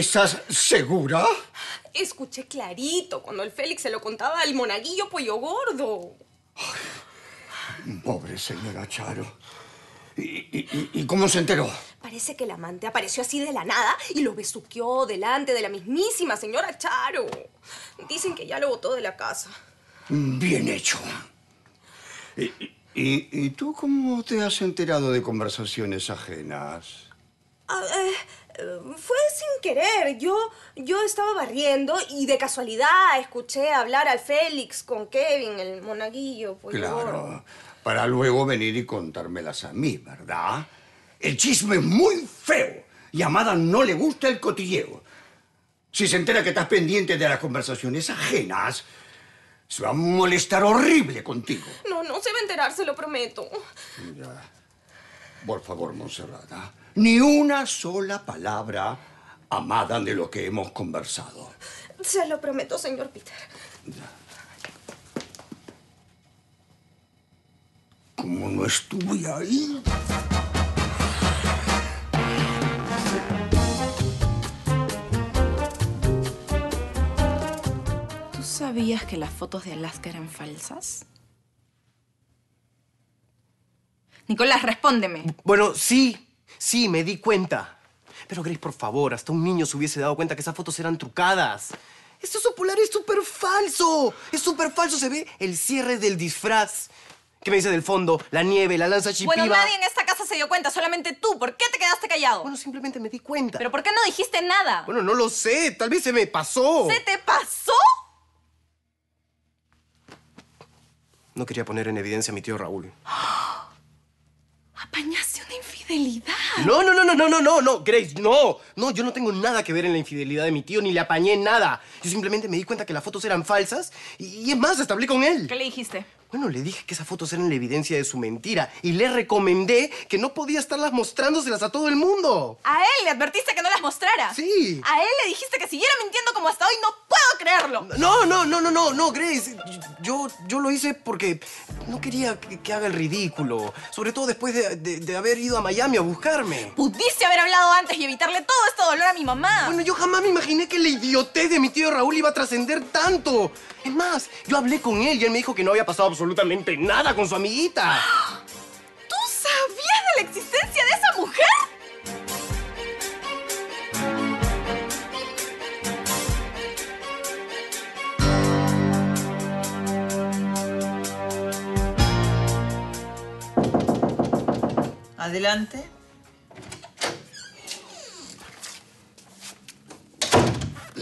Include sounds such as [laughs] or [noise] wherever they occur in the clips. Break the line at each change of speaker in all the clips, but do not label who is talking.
¿Estás segura?
Escuché clarito cuando el Félix se lo contaba al monaguillo pollo gordo.
Pobre señora Charo. ¿Y, y- y cómo se enteró?
Parece que el amante apareció así de la nada y lo besuqueó delante de la mismísima señora Charo. Dicen que ya lo botó de la casa.
Bien hecho. ¿Y, y- tú cómo te has enterado de conversaciones ajenas?
Ah, eh, fue sin querer. Yo, yo estaba barriendo y de casualidad escuché hablar al Félix con Kevin, el monaguillo. gordo.
Claro, para luego venir y contármelas a mí, ¿verdad? El chisme es muy feo y a Amada no le gusta el cotilleo. Si se entera que estás pendiente de las conversaciones ajenas, se va a molestar horrible contigo.
No, no se va a enterar, se lo prometo.
Ya. Por favor, Monserrat, ¿ah? Ni una sola palabra, Amada, de lo que hemos conversado.
Se lo prometo, señor Peter.
Como no estuve ahí...
¿Tú sabías que las fotos de Alaska eran falsas? Nicolás, respóndeme.
Bueno, sí, sí, me di cuenta. Pero Grace, por favor, hasta un niño se hubiese dado cuenta que esas fotos eran trucadas. Este oso polar es súper falso. Es súper falso. Se ve el cierre del disfraz. ¿Qué me dice del fondo? La nieve, la lanza chipiva.
Bueno, nadie en esta casa se dio cuenta, solamente tú. ¿Por qué te quedaste callado?
Bueno, simplemente me di cuenta.
¿Pero por qué no dijiste nada?
Bueno, no lo sé. Tal vez se me pasó.
¿Se te pasó?
No quería poner en evidencia a mi tío Raúl. [gasps] [gasps]
Apañaste una infidelidad.
No, no, no, no, no, no, no, no, Grace, no. No, yo no tengo nada que ver en la infidelidad de mi tío, ni le apañé nada. Yo simplemente me di cuenta que las fotos eran falsas y, y es más, hasta hablé con él.
¿Qué le dijiste?
Bueno, le dije que esas fotos eran la evidencia de su mentira y le recomendé que no podía estarlas mostrándoselas a todo el mundo.
A él le advertiste que no las mostrara.
Sí.
A él le dijiste que siguiera mintiendo como hasta hoy. No puedo creerlo.
No, no, no, no, no, no, Grace. Yo, yo lo hice porque no quería que, que haga el ridículo. Sobre todo después de, de- de haber ido a Miami a buscarme.
Pudiste haber hablado antes y evitarle todo este dolor a mi mamá.
Bueno, yo jamás me imaginé que la idiotez de mi tío Raúl iba a trascender tanto. Es más, yo hablé con él y él me dijo que no había pasado absolutamente nada con su amiguita. [gasps]
¿Tú sabías de la existencia
Adelante.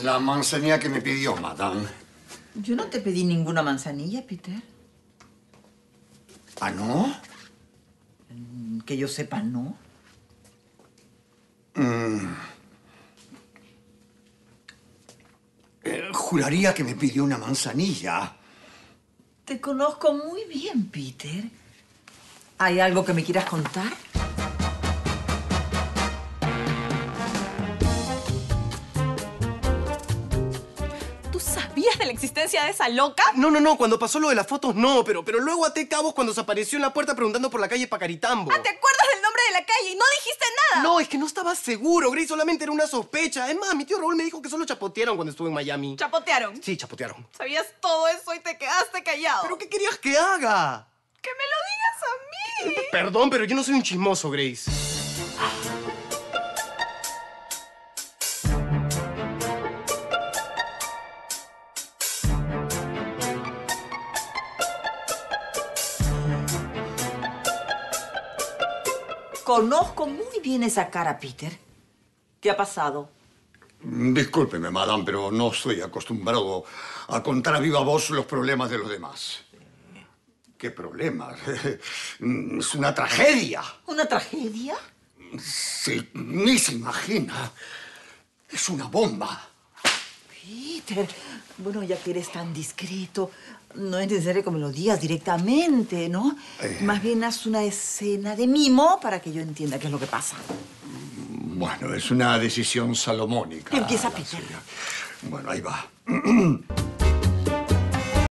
La manzanilla que me pidió, madame.
Yo no te pedí ninguna manzanilla, Peter.
¿Ah, no?
Mm, Que yo sepa, no.
Eh, juraría que me pidió una manzanilla.
Te conozco muy bien, Peter. ¿Hay algo que me quieras contar?
Sabías de la existencia de esa loca?
No, no, no, cuando pasó lo de las fotos no, pero, pero luego até cabos cuando se apareció en la puerta preguntando por la calle Pacaritambo.
Ah, ¿Te acuerdas del nombre de la calle y no dijiste nada?
No, es que no estaba seguro, Grace, solamente era una sospecha. Es más, mi tío Raúl me dijo que solo chapotearon cuando estuve en Miami.
Chapotearon.
Sí, chapotearon.
Sabías todo eso y te quedaste callado.
¿Pero qué querías que haga?
Que me lo digas a mí.
Perdón, pero yo no soy un chismoso, Grace.
Conozco muy bien esa cara, Peter. ¿Qué ha pasado?
Discúlpeme, madame, pero no estoy acostumbrado a contar a viva voz los problemas de los demás. ¿Qué problemas? [laughs] Es una tragedia.
¿Una tragedia?
Sí, ni se imagina. Es una bomba.
Peter, bueno, ya que eres tan discreto, no es necesario que me lo digas directamente, ¿no?
Eh.
Más bien haz una escena de mimo para que yo entienda qué es lo que pasa.
Bueno, es una decisión salomónica.
Empieza,
la
Peter.
Bueno, ahí va. [clears throat]